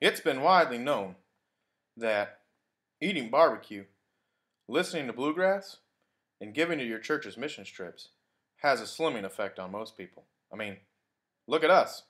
It's been widely known that eating barbecue, listening to bluegrass, and giving to your church's mission trips has a slimming effect on most people. I mean, look at us.